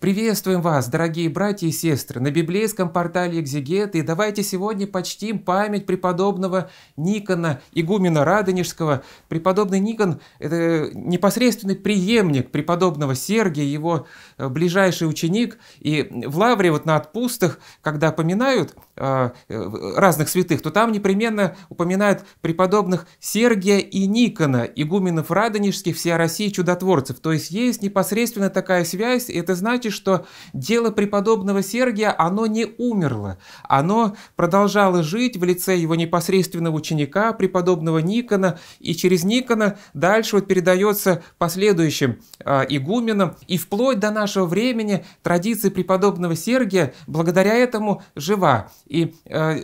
Приветствуем вас, дорогие братья и сестры, на библейском портале Экзегеты. И давайте сегодня почтим память преподобного Никона, игумена Радонежского. Преподобный Никон – это непосредственный преемник преподобного Сергия, его э, ближайший ученик. И в Лавре вот на отпустах, когда поминают э, э, разных святых, то там непременно упоминают преподобных Сергия и Никона, игуменов Радонежских, всея России чудотворцев. То есть есть непосредственно такая связь, и это значит, помните, что дело преподобного Сергия, оно не умерло, оно продолжало жить в лице его непосредственного ученика, преподобного Никона, и через Никона дальше вот передается последующим э, игуменам, и вплоть до нашего времени традиция преподобного Сергия благодаря этому жива. И э,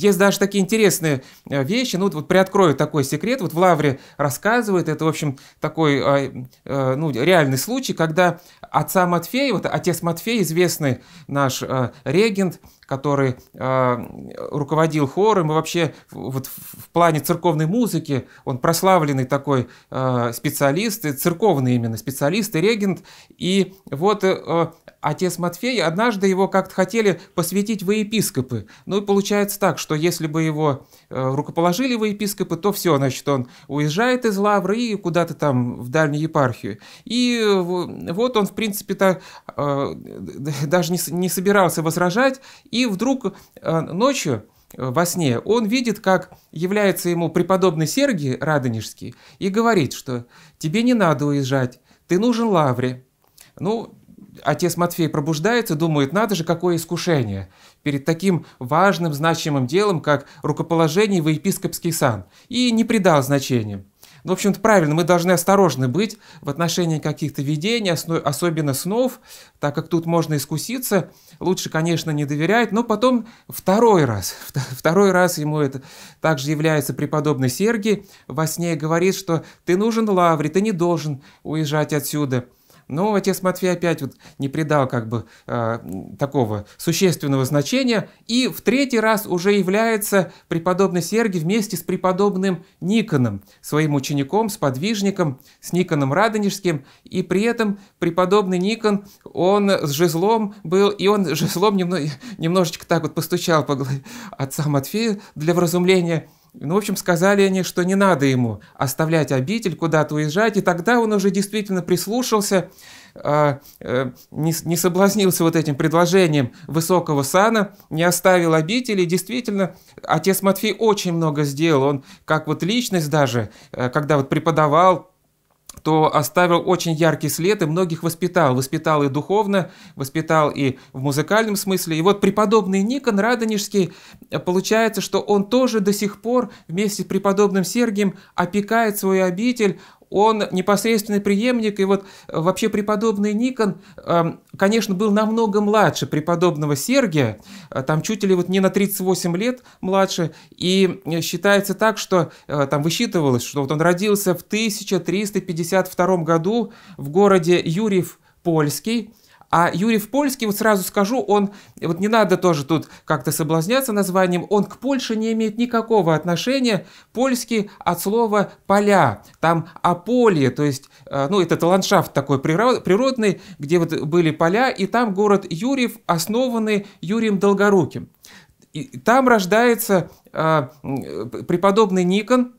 есть даже такие интересные э, вещи, ну вот приоткрою такой секрет, вот в Лавре рассказывают, это, в общем, такой э, э, ну, реальный случай, когда отца Матфея, вот отец Матфей, известный наш э, регент, который э, руководил хором и вообще вот в плане церковной музыки он прославленный такой э, специалист, церковный именно специалист и регент. И вот э, отец Матфей, однажды его как-то хотели посвятить во епископы. Ну и получается так, что если бы его э, рукоположили во епископы, то все, значит, он уезжает из Лавры и куда-то там в дальнюю епархию. И вот он, в принципе-то, э, даже не, не собирался возражать, и вдруг э, ночью э, во сне он видит, как является ему преподобный Сергий Радонежский и говорит, что тебе не надо уезжать, ты нужен Лавре. Ну, отец Матфей пробуждается, думает, надо же, какое искушение перед таким важным, значимым делом, как рукоположение в епископский сан, и не придал значения. В общем-то, правильно, мы должны осторожны быть в отношении каких-то видений, особенно снов, так как тут можно искуситься. Лучше, конечно, не доверять, но потом второй раз, второй раз ему это также является преподобный Сергий во сне говорит, что ты нужен Лавре, ты не должен уезжать отсюда. Но отец Матфей опять вот не придал как бы э, такого существенного значения. И в третий раз уже является преподобный Сергий вместе с преподобным Никоном, своим учеником, сподвижником, с Никоном Радонежским. И при этом преподобный Никон, он с жезлом был, и он жезлом немного, немножечко так вот постучал по отца Матфея для вразумления – ну, в общем, сказали они, что не надо ему оставлять обитель, куда-то уезжать, и тогда он уже действительно прислушался, а, э, не соблазнился вот этим предложением высокого сана, не оставил обители. Действительно, отец Матфей очень много сделал. Он как вот личность даже, э, когда вот преподавал, то оставил очень яркий след и многих воспитал. Воспитал и духовно, воспитал и в музыкальном смысле. И вот преподобный Никон Радонежский, э, получается, что он тоже до сих пор вместе с преподобным Сергием опекает свою обитель, он непосредственный преемник, и вот э, вообще преподобный Никон, эм, конечно, был намного младше преподобного Сергия, э, там чуть ли вот не на 38 лет младше, и э, считается так, что там высчитывалось, что вот он родился в 1352 году в городе Юрьев Польский, а Юрьев Польский, вот сразу скажу, он, вот не надо тоже тут как-то соблазняться названием, он к Польше не имеет никакого отношения. Польский от слова «поля», там «аполия», то есть, э, ну, это ландшафт такой природный, где вот были поля, и там город Юрьев, основанный Юрием Долгоруким. И там рождается э, преподобный Никон,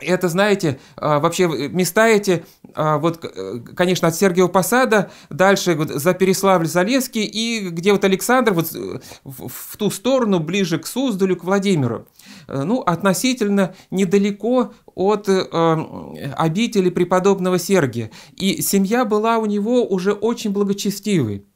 это, знаете, а, вообще места эти, а, вот, э, конечно, от Сергиева Посада, дальше вот за Переславль-Залесский и где вот Александр вот э, в, в ту сторону, ближе к Суздалю, к Владимиру. Э, ну, относительно недалеко от э, обители преподобного Сергия. И семья была у него уже очень благочестивой.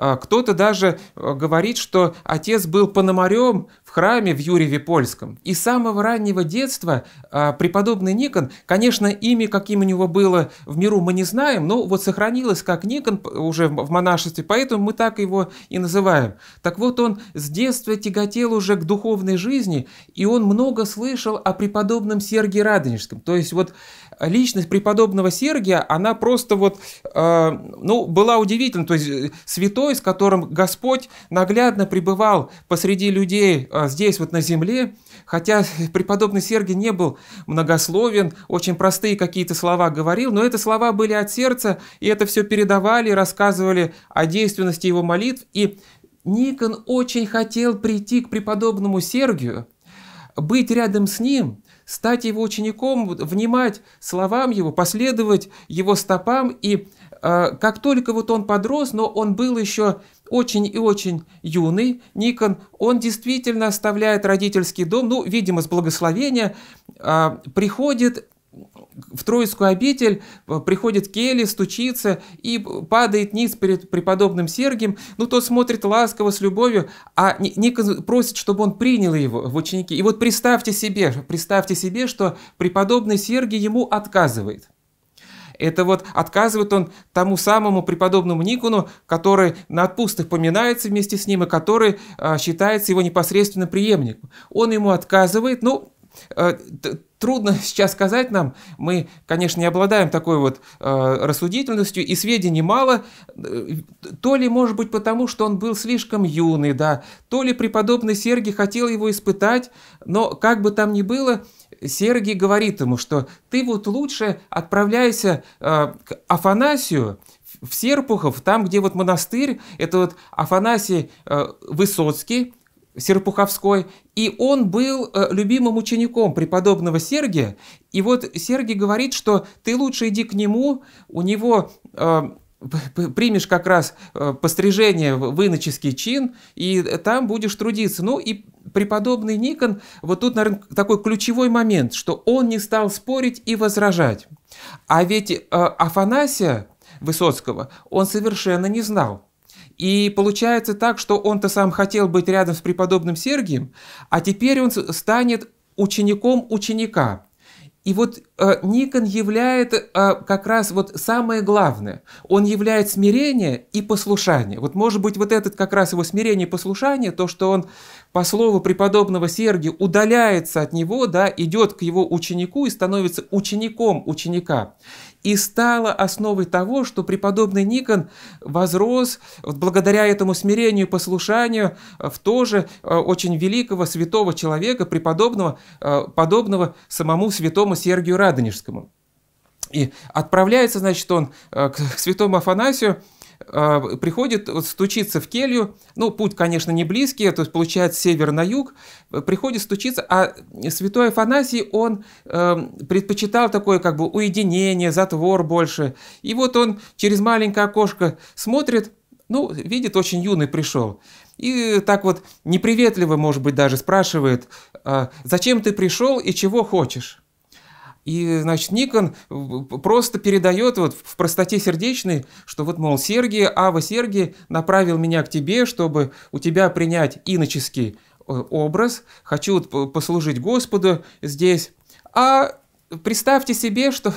А, кто-то даже э, говорит, что отец был пономарем храме в Юрьеве Польском. И с самого раннего детства а, преподобный Никон, конечно, имя, каким у него было в миру, мы не знаем, но вот сохранилось как Никон уже в монашестве, поэтому мы так его и называем. Так вот, он с детства тяготел уже к духовной жизни, и он много слышал о преподобном Сергии Радонежском. То есть вот личность преподобного Сергия, она просто вот, э, ну, была удивительна. То есть святой, с которым Господь наглядно пребывал посреди людей, э, здесь вот на земле, хотя преподобный Сергий не был многословен, очень простые какие-то слова говорил, но это слова были от сердца, и это все передавали, рассказывали о действенности его молитв, и Никон очень хотел прийти к преподобному Сергию, быть рядом с ним, стать его учеником, внимать словам его, последовать его стопам. И э, как только вот он подрос, но он был еще очень и очень юный, Никон, он действительно оставляет родительский дом, ну, видимо, с благословения, э, приходит в Троицкую обитель э, приходит Келли, стучится и падает низ перед преподобным Сергием. Ну, тот смотрит ласково, с любовью, а Никон просит, чтобы он принял его в ученики. И вот представьте себе, представьте себе, что преподобный Сергий ему отказывает. Это вот отказывает он тому самому преподобному Никону, который на отпустах поминается вместе с ним и который а, считается его непосредственным преемником. Он ему отказывает, ну, Э, трудно сейчас сказать нам, мы, конечно, не обладаем такой вот э, рассудительностью, и сведений мало, э, то ли, может быть, потому, что он был слишком юный, да, то ли преподобный Сергий хотел его испытать, но как бы там ни было, Сергий говорит ему, что ты вот лучше отправляйся э, к Афанасию, в Серпухов, там, где вот монастырь, это вот Афанасий э, Высоцкий, Серпуховской, и он был э, любимым учеником преподобного Сергия. И вот Сергий говорит, что ты лучше иди к нему, у него э, примешь как раз э, пострижение в иноческий чин, и там будешь трудиться. Ну и преподобный Никон, вот тут, наверное, такой ключевой момент, что он не стал спорить и возражать. А ведь э, Афанасия Высоцкого он совершенно не знал. И получается так, что он-то сам хотел быть рядом с преподобным Сергием, а теперь он станет учеником ученика. И вот э, Никон являет э, как раз вот самое главное. Он являет смирение и послушание. Вот может быть вот этот как раз его смирение и послушание, то, что он по слову преподобного Сергия удаляется от него, да, идет к его ученику и становится учеником ученика и стало основой того, что преподобный Никон возрос благодаря этому смирению и послушанию в тоже э, очень великого святого человека, преподобного, э, подобного самому святому Сергию Радонежскому. И отправляется, значит, он э, к святому Афанасию, приходит, вот, стучится в келью, ну, путь, конечно, не близкий, то есть получается север на юг, приходит стучиться, а святой Афанасий, он э, предпочитал такое как бы уединение, затвор больше, и вот он через маленькое окошко смотрит, ну, видит, очень юный пришел, и так вот неприветливо, может быть, даже спрашивает, э, зачем ты пришел и чего хочешь? И, значит, Никон просто передает вот в простоте сердечной, что вот, мол, Сергий, Ава Сергий направил меня к тебе, чтобы у тебя принять иноческий э, образ, хочу послужить Господу здесь. А представьте себе, что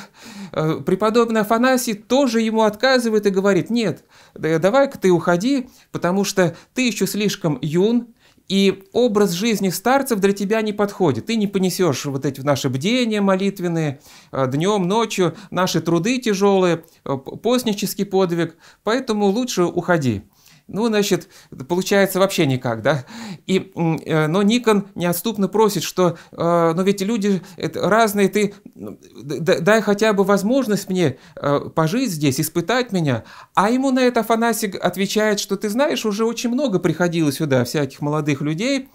э, преподобный Афанасий тоже ему отказывает и говорит, нет, давай-ка ты уходи, потому что ты еще слишком юн, и образ жизни старцев для тебя не подходит. Ты не понесешь вот эти наши бдения молитвенные э, днем, ночью, наши труды тяжелые, э, постнический подвиг, поэтому лучше уходи. Ну, значит, получается вообще никак, да. И, э, но Никон неотступно просит, что, э, но ведь люди разные, ты дай хотя бы возможность мне э, пожить здесь, испытать меня. А ему на это Афанасий отвечает, что ты знаешь, уже очень много приходило сюда всяких молодых людей,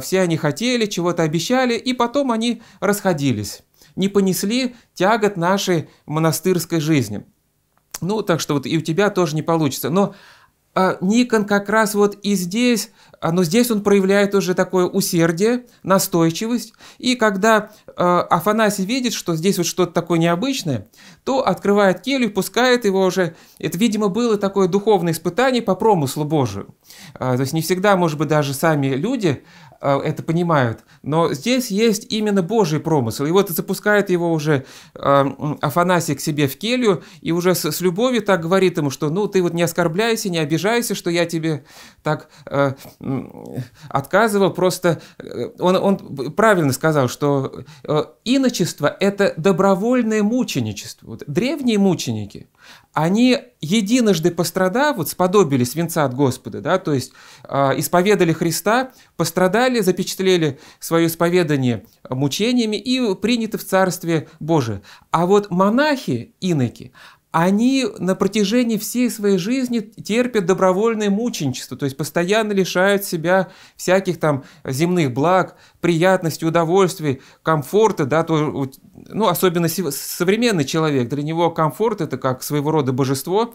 все они хотели, чего-то обещали, и потом они расходились, не понесли тягот нашей монастырской жизни. Ну, так что вот и у тебя тоже не получится. Но Никон как раз вот и здесь, а, но здесь он проявляет уже такое усердие, настойчивость. И когда э, Афанасий видит, что здесь вот что-то такое необычное, то открывает келью, пускает его уже. Это, видимо, было такое духовное испытание по промыслу Божию. То есть не всегда, может быть, даже сами люди это понимают. Но здесь есть именно Божий промысел. И вот запускает его уже э, Афанасий к себе в келью, и уже с, с любовью так говорит ему, что ну ты вот не оскорбляйся, не обижайся, что я тебе так э, отказывал. Просто э, он, он правильно сказал, что э, иночество – это добровольное мученичество. Вот древние мученики, они единожды пострадав, вот сподобились венца от Господа, да, то есть э, исповедали Христа, пострадали, запечатлели свое исповедание мучениями и приняты в Царствие Божие. А вот монахи, иноки, они на протяжении всей своей жизни терпят добровольное мученичество, то есть постоянно лишают себя всяких там земных благ, приятностей, удовольствий, комфорта, да, то, ну, особенно современный человек, для него комфорт это как своего рода божество,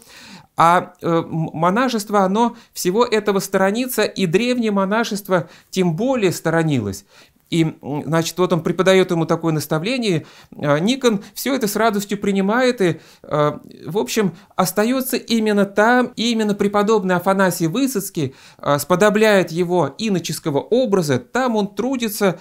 а э, монашество, оно всего этого сторонится, и древнее монашество тем более сторонилось. И, значит, вот он преподает ему такое наставление. А, Никон все это с радостью принимает и, а, в общем, остается именно там, и именно преподобный Афанасий Высоцкий а, сподобляет его иноческого образа. Там он трудится,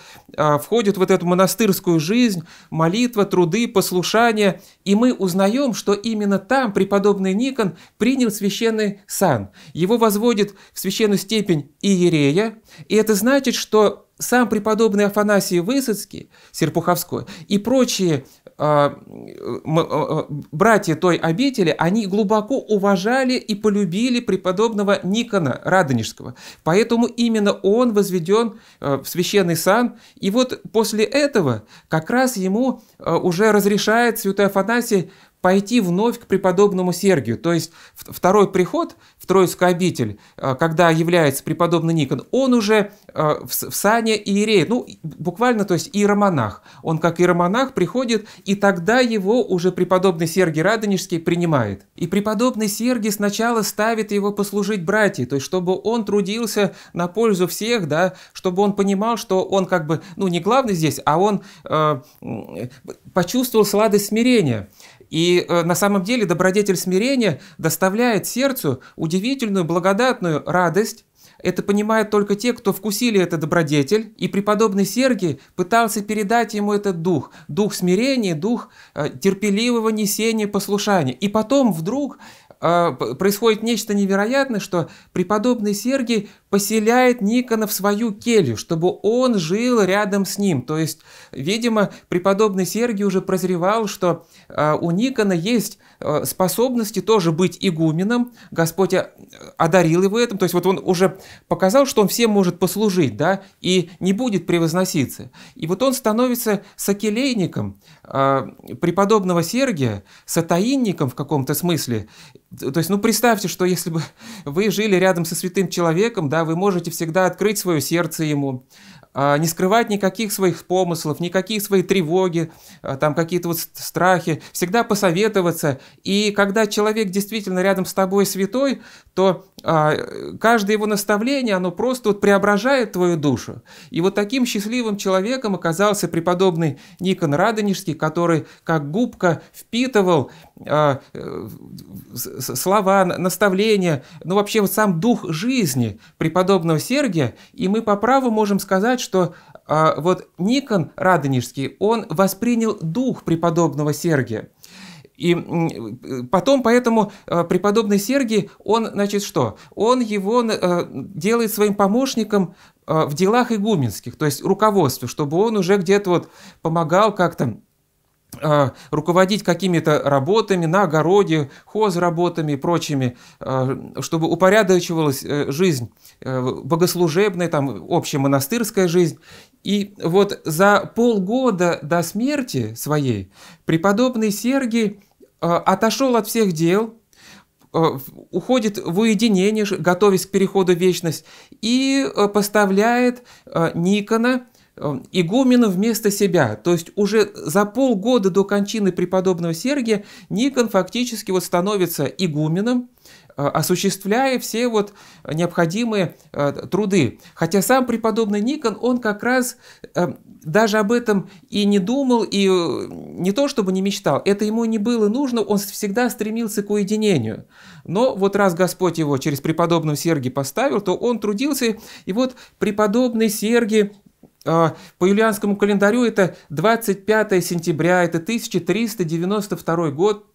входит в эту монастырскую жизнь, молитва, труды, послушание. И мы узнаем, что именно там преподобный Никон принял священный сан. Его возводит в священную степень иерея. И это значит, что сам преподобный Афанасий Высоцкий, Серпуховской и прочие э, э, братья той обители, они глубоко уважали и полюбили преподобного Никона Радонежского. Поэтому именно он возведен в священный сан. И вот после этого как раз ему уже разрешает святой Афанасий пойти вновь к преподобному Сергию. То есть второй приход в Троицкую обитель, э, когда является преподобный Никон, он уже э, в сане иерея, ну, буквально, то есть иеромонах. Он как иеромонах приходит, и тогда его уже преподобный Сергий Радонежский принимает. И преподобный Сергий сначала ставит его послужить братьям, то есть чтобы он трудился на пользу всех, да, чтобы он понимал, что он как бы, ну, не главный здесь, а он э, почувствовал сладость смирения. И э, на самом деле добродетель смирения доставляет сердцу удивительную благодатную радость, это понимают только те, кто вкусили этот добродетель, и преподобный Сергий пытался передать ему этот дух, дух смирения, дух э, терпеливого несения послушания. И потом вдруг э, происходит нечто невероятное, что преподобный Сергий поселяет Никона в свою келью, чтобы он жил рядом с ним. То есть, видимо, преподобный Сергий уже прозревал, что э, у Никона есть э, способности тоже быть игуменом. Господь э, одарил его этим. То есть, вот он уже показал, что он всем может послужить, да, и не будет превозноситься. И вот он становится сокелейником преподобного Сергия, сатаинником в каком-то смысле. То есть, ну, представьте, что если бы вы жили рядом со святым человеком, да, вы можете всегда открыть свое сердце ему, а, не скрывать никаких своих помыслов, никакие свои тревоги, а, там какие-то вот страхи, всегда посоветоваться. И когда человек действительно рядом с тобой святой, то а, каждое его наставление, оно просто вот преображает твою душу. И вот таким счастливым человеком оказался преподобный Никон Радонежский, который как губка впитывал слова, наставления, ну вообще вот сам дух жизни преподобного Сергия. И мы по праву можем сказать, что а, вот Никон Радонежский, он воспринял дух преподобного Сергия. И потом, поэтому а, преподобный Сергий, он, значит, что? Он его а, делает своим помощником в делах игуменских, то есть руководстве, чтобы он уже где-то вот помогал как-то а, руководить какими-то работами на огороде, хозработами и прочими, а, чтобы упорядочивалась э, жизнь э, богослужебная, там, общая монастырская жизнь. И вот за полгода до смерти своей преподобный Сергий а, отошел от всех дел, уходит в уединение, готовясь к переходу в вечность, и поставляет Никона игумена вместо себя. То есть уже за полгода до кончины преподобного Сергия Никон фактически вот становится игуменом, э, осуществляя все вот необходимые э, труды. Хотя сам преподобный Никон, он как раз э, даже об этом и не думал, и не то чтобы не мечтал, это ему не было нужно, он всегда стремился к уединению. Но вот раз Господь его через преподобного Сергия поставил, то он трудился, и вот преподобный Сергий по юлианскому календарю это 25 сентября, это 1392 год.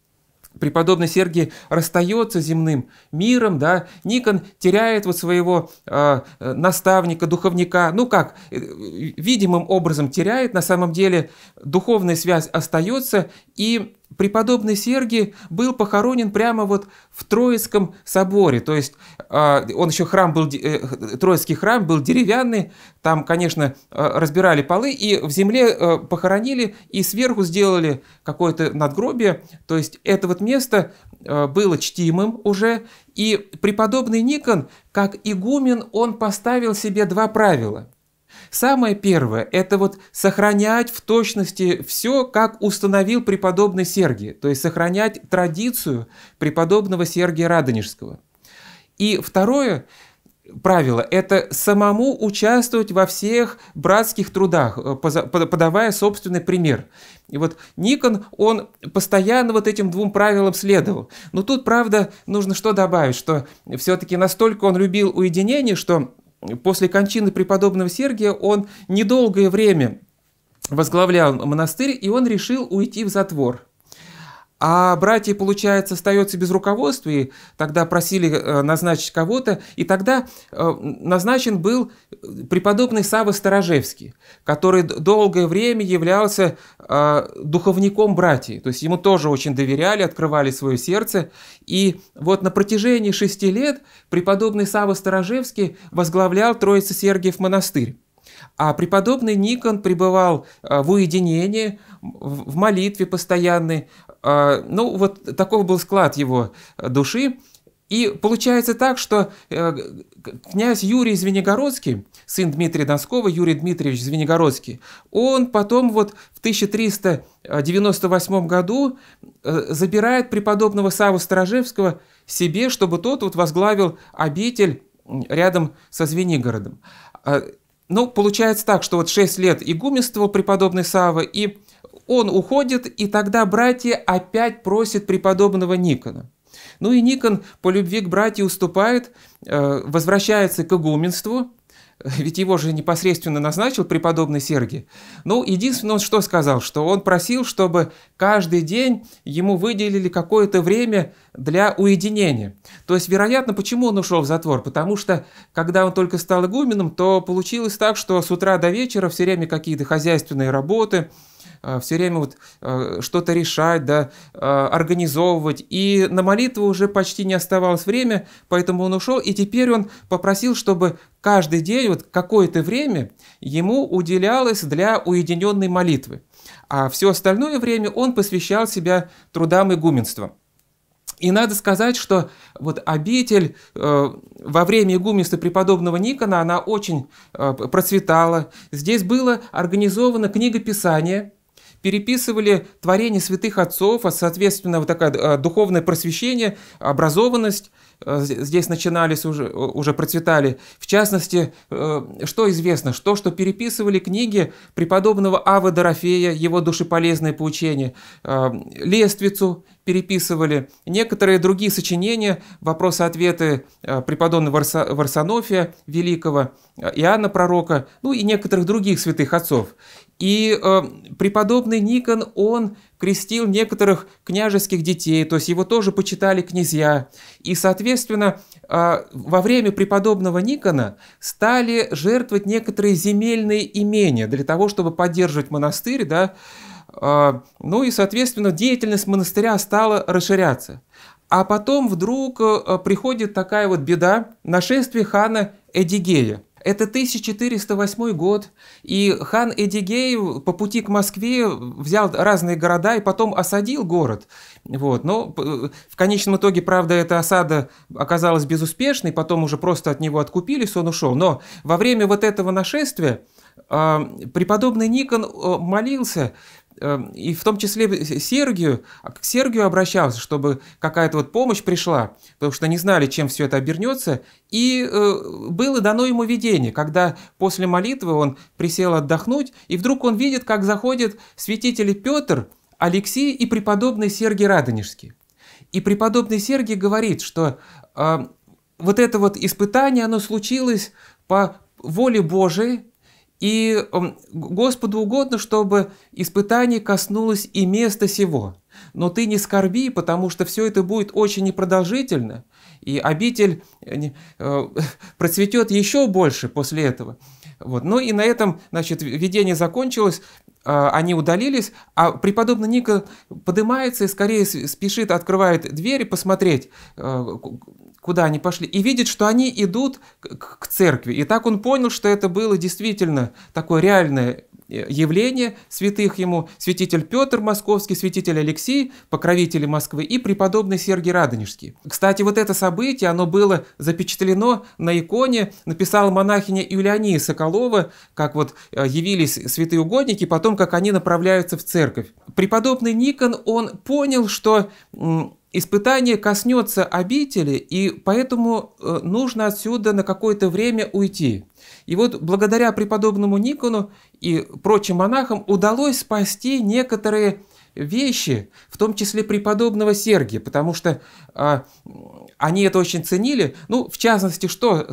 преподобный Сергий расстается земным миром, да, Никон теряет вот своего э, наставника, духовника, ну как, э, видимым образом теряет, на самом деле духовная связь остается, и преподобный Сергий был похоронен прямо вот в Троицком соборе, то есть а, он еще храм был, э, Троицкий храм был деревянный, там, конечно, а, разбирали полы, и в земле э, похоронили, и сверху сделали какое-то надгробие, то есть это вот место э, было чтимым уже, и преподобный Никон, как игумен, он поставил себе два правила – Самое первое – это вот сохранять в точности все, как установил преподобный Сергий, то есть сохранять традицию преподобного Сергия Радонежского. И второе правило – это самому участвовать во всех братских трудах, э, подавая собственный пример. И вот Никон, он постоянно вот этим двум правилам следовал. Но тут, правда, нужно что добавить, что все-таки настолько он любил уединение, что после кончины преподобного Сергия он недолгое время возглавлял монастырь, и он решил уйти в затвор. А братья, получается, остается без руководства, и тогда просили э, назначить кого-то, и тогда э, назначен был преподобный Сава Сторожевский, который долгое время являлся э, духовником братьев, то есть ему тоже очень доверяли, открывали свое сердце, и вот на протяжении шести лет преподобный Сава Сторожевский возглавлял Троице Сергиев монастырь. А преподобный Никон пребывал в уединении, в молитве постоянной, а, ну, вот таков был склад его души. И получается так, что э, князь Юрий Звенигородский, сын Дмитрия Донского, Юрий Дмитриевич Звенигородский, он потом вот в 1398 году э, забирает преподобного Саву Сторожевского себе, чтобы тот вот возглавил обитель рядом со Звенигородом. Ну, получается так, что вот 6 лет игуменствовал преподобный Сава, и он уходит, и тогда братья опять просят преподобного Никона. Ну и Никон по любви к братьям уступает, э, возвращается к игуменству, ведь его же непосредственно назначил преподобный Сергий. Ну, единственное, он что сказал, что он просил, чтобы каждый день ему выделили какое-то время для уединения. То есть, вероятно, почему он ушел в затвор? Потому что, когда он только стал игуменом, то получилось так, что с утра до вечера все время какие-то хозяйственные работы – все время вот э, что-то решать, да, э, организовывать. И на молитву уже почти не оставалось время, поэтому он ушел. И теперь он попросил, чтобы каждый день, вот какое-то время ему уделялось для уединенной молитвы. А все остальное время он посвящал себя трудам игуменства. И надо сказать, что вот обитель э, во время игуменства преподобного Никона, она очень э, процветала. Здесь было организовано книгописание – переписывали творения святых отцов, а соответственно вот такое э, духовное просвещение, образованность э, здесь начинались уже, уже процветали. В частности, э, что известно, что, что переписывали книги преподобного Ава Дорофея, его душеполезное поучение, Лествицу переписывали, некоторые другие сочинения, вопросы-ответы преподобного Варсонофия Великого, Иоанна Пророка, ну и некоторых других святых отцов. И э, преподобный Никон, он крестил некоторых княжеских детей, то есть его тоже почитали князья. И, соответственно, э, во время преподобного Никона стали жертвовать некоторые земельные имения для того, чтобы поддерживать монастырь, да, э, ну и, соответственно, деятельность монастыря стала расширяться. А потом вдруг э, приходит такая вот беда, нашествие хана Эдигея. Это 1408 год, и хан Эдигей по пути к Москве взял разные города и потом осадил город. Вот. Но в конечном итоге, правда, эта осада оказалась безуспешной, потом уже просто от него откупились, он ушел. Но во время вот этого нашествия э, преподобный Никон э, молился и в том числе Сергию, а к Сергию обращался, чтобы какая-то вот помощь пришла, потому что не знали, чем все это обернется, и э, было дано ему видение, когда после молитвы он присел отдохнуть, и вдруг он видит, как заходят святители Петр, Алексей и преподобный Сергий Радонежский. И преподобный Сергий говорит, что э, вот это вот испытание, оно случилось по воле Божией, И Господу угодно, чтобы испытание коснулось и места сего. Но ты не скорби, потому что все это будет очень непродолжительно, и обитель э, э, процветет еще больше после этого. Вот. Ну и на этом, значит, видение закончилось, они удалились, а преподобный Ника поднимается и скорее спешит, открывает дверь посмотреть, э, куда они пошли, и видит, что они идут к церкви. И так он понял, что это было действительно такое реальное Э, явления святых ему, святитель Петр Московский, святитель Алексей, покровители Москвы и преподобный Сергий Радонежский. Кстати, вот это событие, оно было запечатлено на иконе, написала монахиня Юлиания Соколова, как вот э, явились святые угодники, потом как они направляются в церковь. Преподобный Никон, он понял, что испытание коснется обители, и поэтому э, нужно отсюда на какое-то время уйти. И вот благодаря преподобному Никону и прочим монахам удалось спасти некоторые вещи, в том числе преподобного Сергия, потому что а, они это очень ценили. Ну, в частности, что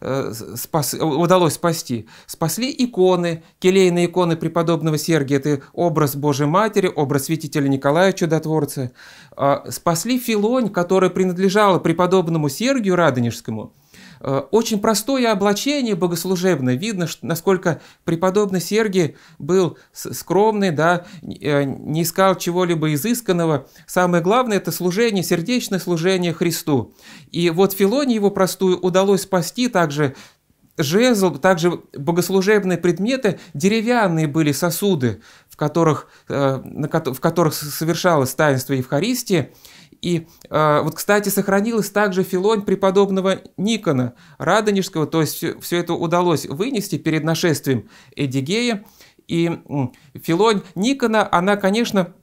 э, спас, удалось спасти? Спасли иконы, келейные иконы преподобного Сергия, это образ Божьей Матери, образ святителя Николая Чудотворца. А, спасли Филонь, которая принадлежала преподобному Сергию Радонежскому – Э, очень простое облачение богослужебное. Видно, насколько преподобный Сергий был скромный, да, э, не искал чего-либо изысканного. Самое главное – это служение, сердечное служение Христу. И вот Филоне его простую удалось спасти также жезл, также богослужебные предметы, деревянные были сосуды, в которых, э, в которых совершалось таинство Евхаристии. И э, вот, кстати, сохранилась также филонь преподобного Никона Радонежского, то есть все, все это удалось вынести перед нашествием Эдигея. И э, филонь Никона, она, конечно,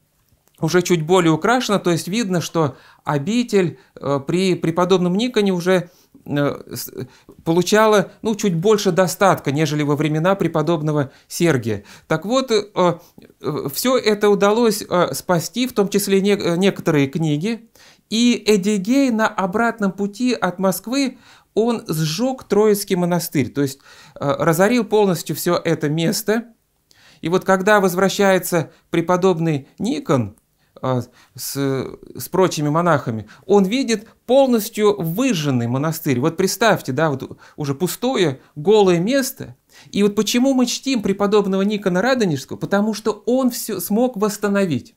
уже чуть более украшена, то есть видно, что обитель э, при преподобном Никоне уже получала ну, чуть больше достатка, нежели во времена преподобного Сергия. Так вот, э, все это удалось спасти, в том числе некоторые книги, и Эдигей на обратном пути от Москвы он сжег Троицкий монастырь, то есть разорил полностью все это место. И вот когда возвращается преподобный Никон, с, с прочими монахами, он видит полностью выжженный монастырь. Вот представьте, да, вот уже пустое, голое место. И вот почему мы чтим преподобного Никона Радонежского? Потому что он все смог восстановить.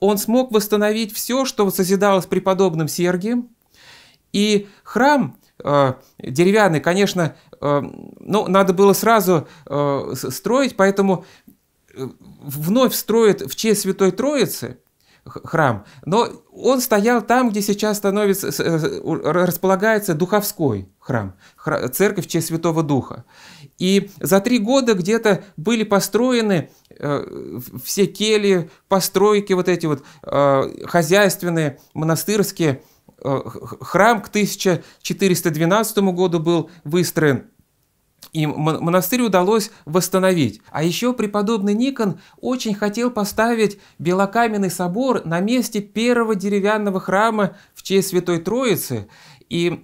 Он смог восстановить все, что созидалось преподобным Сергием. И храм э, деревянный, конечно, э, ну, надо было сразу э, строить, поэтому э, вновь строят в честь Святой Троицы – храм, но он стоял там, где сейчас становится, э, располагается Духовской храм, церковь в честь Святого Духа. И за три года где-то были построены э, все кельи, постройки вот эти вот э, хозяйственные, монастырские. Храм к 1412 году был выстроен и монастырь удалось восстановить. А еще преподобный Никон очень хотел поставить белокаменный собор на месте первого деревянного храма в честь Святой Троицы. И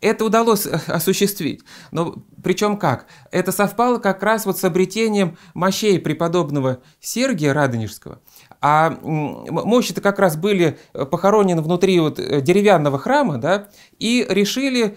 это удалось э, осуществить. Но причем как? Это совпало как раз вот с обретением мощей преподобного Сергия Радонежского. А мощи-то как раз были э, похоронены внутри вот э, деревянного храма, да, и решили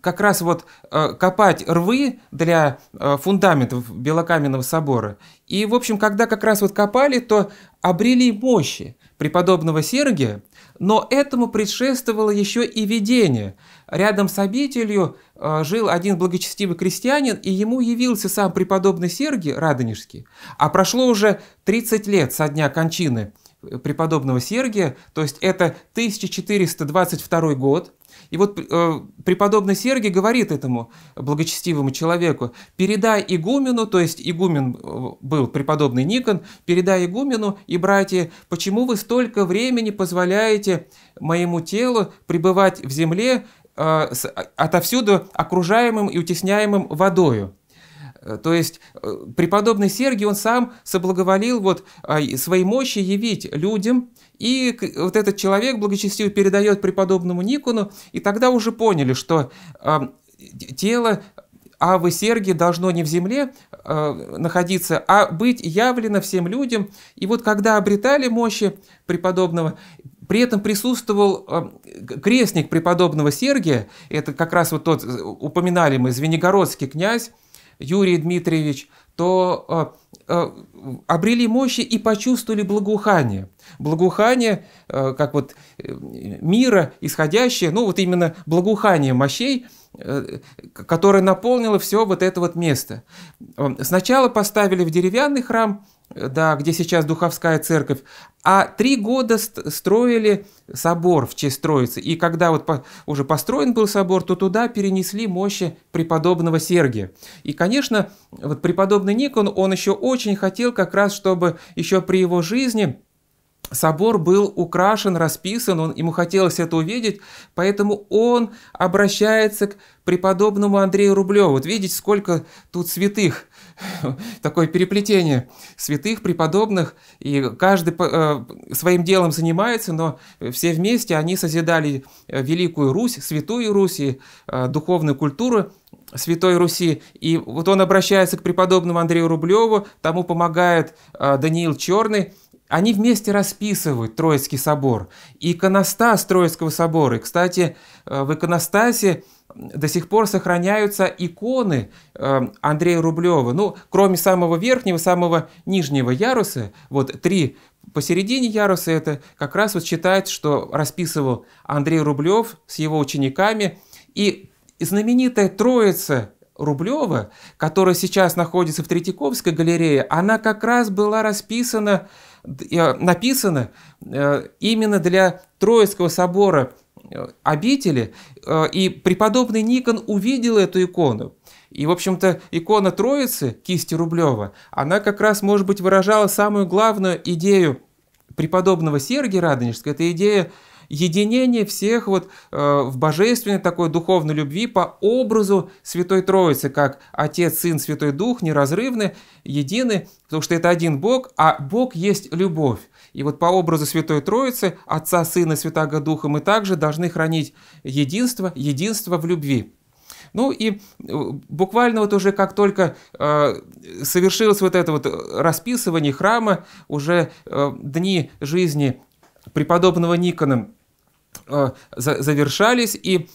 как раз вот э, копать рвы для э, фундаментов Белокаменного собора. И, в общем, когда как раз вот копали, то обрели мощи преподобного Сергия, но этому предшествовало еще и видение. Рядом с обителью э, жил один благочестивый крестьянин, и ему явился сам преподобный Сергий Радонежский. А прошло уже 30 лет со дня кончины преподобного Сергия, то есть это 1422 год, и вот э, преподобный Сергий говорит этому благочестивому человеку, передай игумену, то есть игумен э, был преподобный Никон, передай игумену и братья, почему вы столько времени позволяете моему телу пребывать в земле э, с, отовсюду окружаемым и утесняемым водою? Э, то есть э, преподобный Сергий, он сам соблаговолил вот а, свои мощи явить людям, и вот этот человек благочестивый передает преподобному Никону, и тогда уже поняли, что тело Авы Сергия должно не в земле э, находиться, а быть явлено всем людям. И вот когда обретали мощи преподобного, при этом присутствовал крестник преподобного Сергия, это как раз вот тот э, упоминали мы, Звенигородский князь Юрий Дмитриевич, то э, э, обрели мощи и почувствовали благоухание. Благоухание, э, как вот мира исходящее, ну вот именно благоухание мощей, которое наполнило все вот это вот место. Сначала поставили в деревянный храм, да, где сейчас Духовская церковь, а три года строили собор в честь Троицы. И когда вот по, уже построен был собор, то туда перенесли мощи преподобного Сергия. И, конечно, вот преподобный Никон, он еще очень хотел как раз, чтобы еще при его жизни собор был украшен, расписан, он, ему хотелось это увидеть, поэтому он обращается к преподобному Андрею Рублеву. Вот видите, сколько тут святых, такое переплетение святых, преподобных, и каждый э, своим делом занимается, но все вместе они созидали э, Великую Русь, Святую Русь и э, духовную культуру Святой Руси. И вот он обращается к преподобному Андрею Рублеву, тому помогает Даниил Черный, они вместе расписывают Троицкий собор. И иконостас Троицкого собора. И, кстати, э, в иконостасе до сих пор сохраняются иконы э, Андрея Рублева. Ну, кроме самого верхнего, самого нижнего яруса, вот три посередине яруса, это как раз вот считается, что расписывал Андрей Рублев с его учениками. И знаменитая Троица Рублева, которая сейчас находится в Третьяковской галерее, она как раз была расписана Э, написано э, именно для Троицкого собора э, обители, и преподобный Никон увидел эту икону. И, в общем-то, икона Троицы, кисти Рублева, она как раз, может быть, выражала самую главную идею преподобного Сергия Радонежского, это идея единение всех вот э, в божественной такой духовной любви по образу Святой Троицы, как Отец, Сын, Святой Дух, неразрывны, едины, потому что это один Бог, а Бог есть любовь. И вот по образу Святой Троицы, Отца, Сына, Святаго Духа мы также должны хранить единство, единство в любви. Ну и э, буквально вот уже как только э, совершилось вот это вот расписывание храма, уже э, дни жизни преподобного Никона завершались, и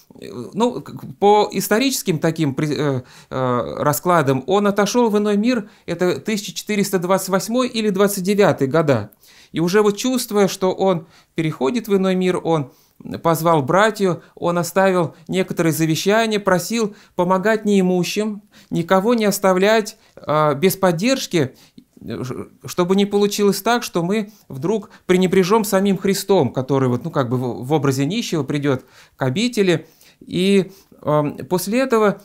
ну, по историческим таким э, э, раскладам он отошел в иной мир, это 1428 или 29 года. И уже вот чувствуя, что он переходит в иной мир, он позвал братью, он оставил некоторые завещания, просил помогать неимущим, никого не оставлять без поддержки чтобы не получилось так, что мы вдруг пренебрежем самим Христом, который вот, ну, как бы в образе нищего придет к обители. И э, после этого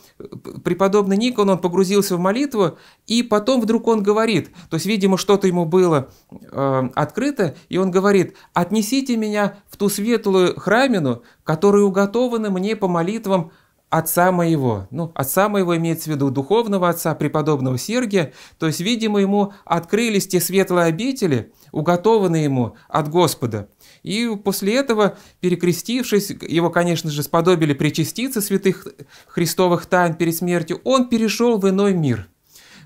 преподобный Никон, он погрузился в молитву, и потом вдруг он говорит, то есть, видимо, что-то ему было э, открыто, и он говорит, «Отнесите меня в ту светлую храмину, которая уготована мне по молитвам отца моего. Ну, отца моего имеется в виду духовного отца, преподобного Сергия. То есть, видимо, ему открылись те светлые обители, уготованные ему от Господа. И после этого, перекрестившись, его, конечно же, сподобили причаститься святых христовых тайн перед смертью, он перешел в иной мир.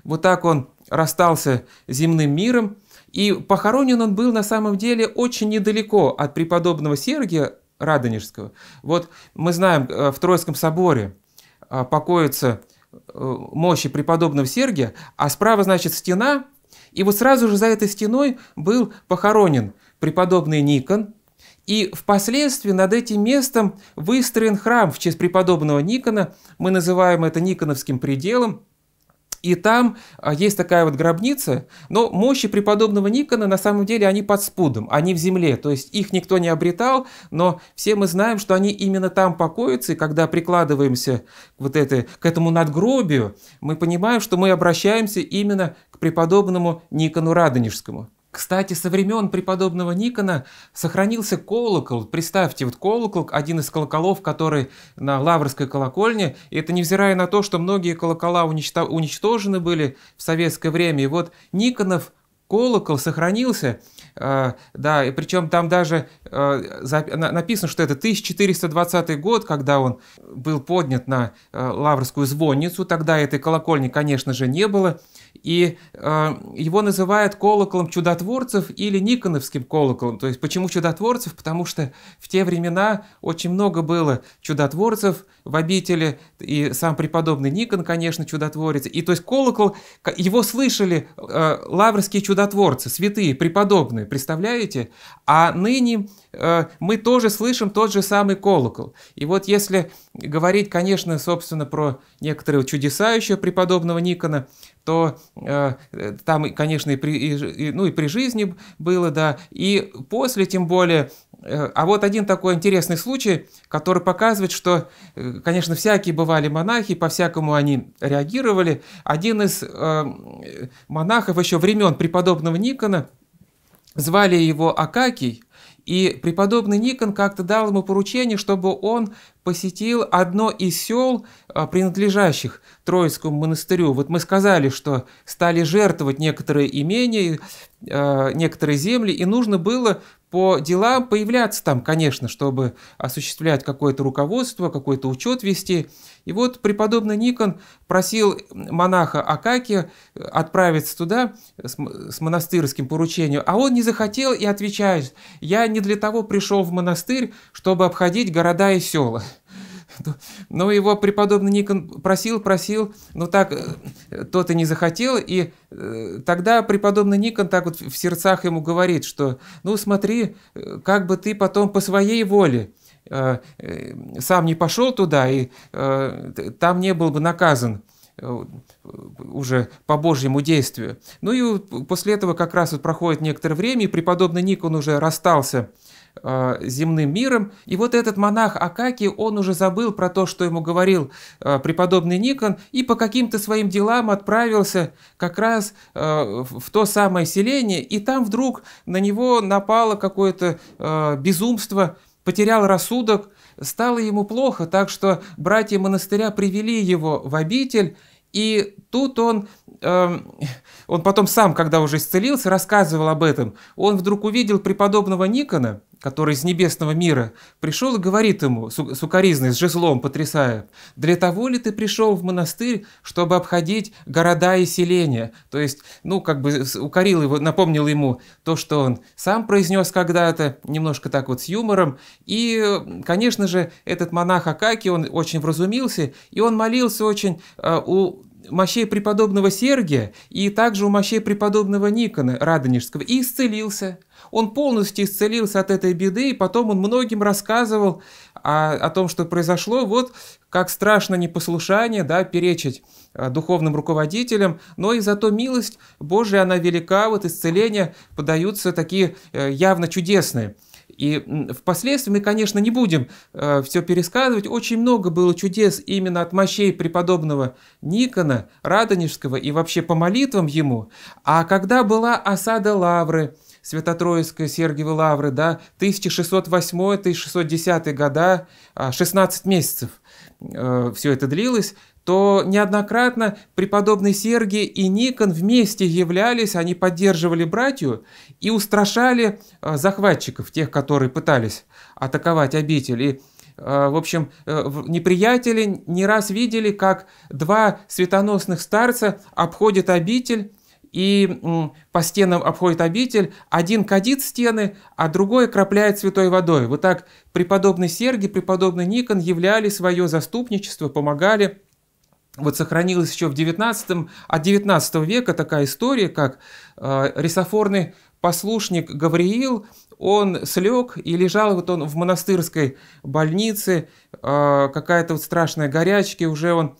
Вот так он расстался с земным миром, и похоронен он был на самом деле очень недалеко от преподобного Сергия, Радонежского. Вот мы знаем, э, в Троицком соборе э, покоятся э, мощи преподобного Сергия, а справа, значит, стена, и вот сразу же за этой стеной был похоронен преподобный Никон, и впоследствии над этим местом выстроен храм в честь преподобного Никона, мы называем это Никоновским пределом, и там а, есть такая вот гробница, но мощи преподобного Никона на самом деле они под спудом, они в земле, то есть их никто не обретал, но все мы знаем, что они именно там покоятся, и когда прикладываемся вот это, к этому надгробию, мы понимаем, что мы обращаемся именно к преподобному Никону Радонежскому. Кстати, со времен преподобного Никона сохранился колокол. Представьте, вот колокол, один из колоколов, который на Лаврской колокольне. И это невзирая на то, что многие колокола уничтожены были в советское время. И вот Никонов колокол сохранился. э, да, и причем там даже написано, что это 1420 год, когда он был поднят на Лаврскую звонницу, тогда этой колокольни, конечно же, не было, и э, его называют колоколом чудотворцев или Никоновским колоколом. То есть почему чудотворцев? Потому что в те времена очень много было чудотворцев в обители, и сам преподобный Никон, конечно, чудотворец. И то есть колокол, его слышали э, лаврские чудотворцы, святые, преподобные, представляете? А ныне э, мы тоже слышим тот же самый колокол. И вот если говорить, конечно, собственно, про некоторые чудеса еще преподобного Никона, то э, там, конечно, и при, и, ну, и при жизни было, да, и после тем более. Э, а вот один такой интересный случай, который показывает, что, э, конечно, всякие бывали монахи, по-всякому они реагировали. Один из э, монахов еще времен преподобного Никона, звали его Акакий, и преподобный Никон как-то дал ему поручение, чтобы он посетил одно из сел, а, принадлежащих Троицкому монастырю. Вот мы сказали, что стали жертвовать некоторые имения, а, некоторые земли, и нужно было по делам появляться там, конечно, чтобы осуществлять какое-то руководство, какой-то учет вести. И вот преподобный Никон просил монаха Акакия отправиться туда с, с монастырским поручением, а он не захотел и отвечает, я не для того пришел в монастырь, чтобы обходить города и села. Но его преподобный Никон просил, просил, но так э, тот и не захотел, и э, тогда преподобный Никон так вот в сердцах ему говорит, что ну смотри, э, как бы ты потом по своей воле сам не пошел туда, и там не был бы наказан уже по Божьему действию. Ну и после этого как раз вот проходит некоторое время, и преподобный Никон уже расстался э, земным миром. И вот этот монах Акаки, он уже забыл про то, что ему говорил э, преподобный Никон, и по каким-то своим делам отправился как раз э, в то самое селение, и там вдруг на него напало какое-то безумство, потерял рассудок, стало ему плохо, так что братья монастыря привели его в обитель, и тут он, э, он потом сам, когда уже исцелился, рассказывал об этом. Он вдруг увидел преподобного Никона, который из небесного мира, пришел и говорит ему, сукаризный, с жезлом потрясая, «Для того ли ты пришел в монастырь, чтобы обходить города и селения?» То есть, ну, как бы укорил его, напомнил ему то, что он сам произнес когда-то, немножко так вот с юмором. И, конечно же, этот монах Акаки, он очень вразумился, и он молился очень э, у мощей преподобного Сергия и также у мощей преподобного Никона Радонежского и исцелился. Он полностью исцелился от этой беды, и потом он многим рассказывал о, о том, что произошло. Вот как страшно непослушание, да, перечить а, духовным руководителям, но и зато милость Божия, она велика, вот исцеления подаются такие э, явно чудесные. И впоследствии мы, конечно, не будем э, все пересказывать. Очень много было чудес именно от мощей преподобного Никона, Радонежского и вообще по молитвам ему. А когда была осада Лавры, Свято-Троицкой Сергиевой Лавры, да, 1608-1610 года, 16 а, месяцев э, все это длилось, то неоднократно преподобный Сергий и Никон вместе являлись, они поддерживали братью и устрашали э, захватчиков, тех, которые пытались атаковать обитель. И э, в общем, э, неприятели не раз видели, как два светоносных старца обходят обитель и по стенам обходит обитель, один кадит стены, а другой окропляет святой водой. Вот так преподобный Сергий, преподобный Никон являли свое заступничество, помогали вот сохранилась еще в 19 от 19 века такая история, как э, рисофорный послушник Гавриил, он слег и лежал вот он в монастырской больнице, э, какая-то вот страшная горячка, уже он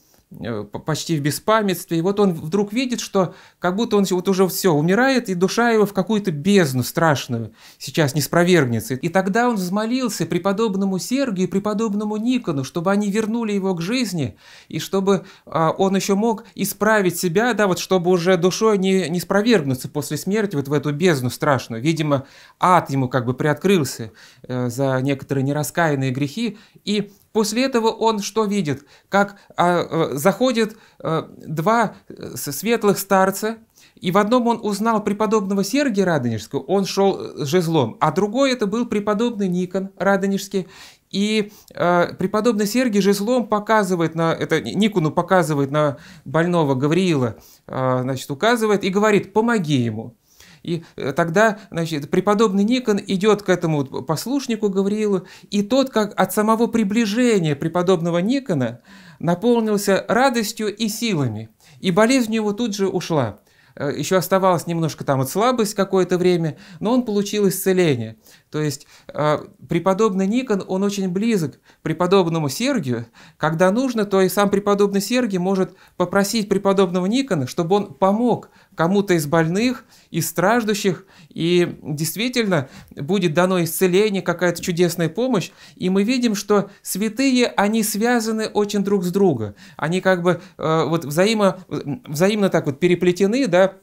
почти в беспамятстве. И вот он вдруг видит, что как будто он вот уже все умирает, и душа его в какую-то бездну страшную сейчас не спровергнется. И тогда он взмолился преподобному Сергию преподобному Никону, чтобы они вернули его к жизни, и чтобы а, он еще мог исправить себя, да, вот чтобы уже душой не, не спровергнуться после смерти вот в эту бездну страшную. Видимо, ад ему как бы приоткрылся э, за некоторые нераскаянные грехи. И После этого он что видит? Как а, а, заходят а, два светлых старца, и в одном он узнал преподобного Сергия Радонежского, он шел жезлом, а другой это был преподобный Никон Радонежский. И э, преподобный Сергий жезлом показывает на это Никону показывает на больного Гавриила, э, значит, указывает и говорит: помоги ему. И э, тогда значит, преподобный Никон идет к этому послушнику Гавриилу, и тот, как от самого приближения преподобного Никона, наполнился радостью и силами, и болезнь его тут же ушла. Э, еще оставалась немножко там вот слабость какое-то время, но он получил исцеление. То есть э, преподобный Никон, он очень близок к преподобному Сергию. Когда нужно, то и сам преподобный Сергий может попросить преподобного Никона, чтобы он помог кому-то из больных, из страждущих, и действительно будет дано исцеление, какая-то чудесная помощь. И мы видим, что святые, они связаны очень друг с другом. Они как бы э, вот взаимо, взаимно так вот переплетены, да,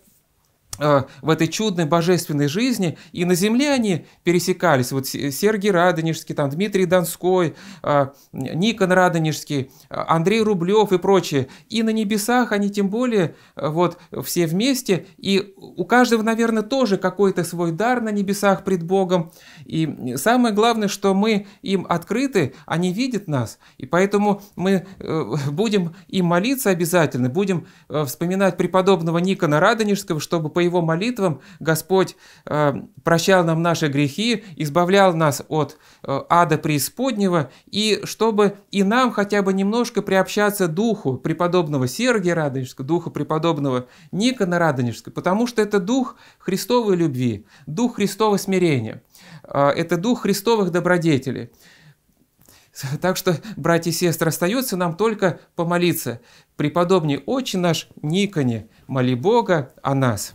в этой чудной божественной жизни, и на земле они пересекались. Вот Сергий Радонежский, там Дмитрий Донской, э, Никон Радонежский, Андрей Рублев и прочие. И на небесах они тем более э, вот все вместе, и у каждого, наверное, тоже какой-то свой дар на небесах пред Богом. И самое главное, что мы им открыты, они видят нас, и поэтому мы будем им молиться обязательно, будем вспоминать преподобного Никона Радонежского, чтобы по его молитвам Господь э, прощал нам наши грехи, избавлял нас от э, ада преисподнего, и чтобы и нам хотя бы немножко приобщаться духу преподобного Сергия Радонежского, духу преподобного Никона Радонежского, потому что это дух Христовой любви, дух Христового смирения, э, это дух Христовых добродетелей. Так что, братья и сестры, остается нам только помолиться. Преподобный Отче наш Никоне, моли Бога о нас.